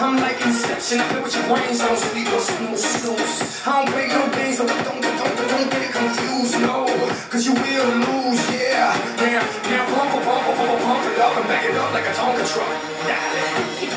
I'm like Inception, I play with your brains, I don't sleep, don't sleep, no snooze. I don't play no games, so don't, don't, don't, don't get it confused, no. Cause you will lose, yeah. Now, now pump, pump, pump, pump, pump it up and back it up like a Tonka truck. Darling.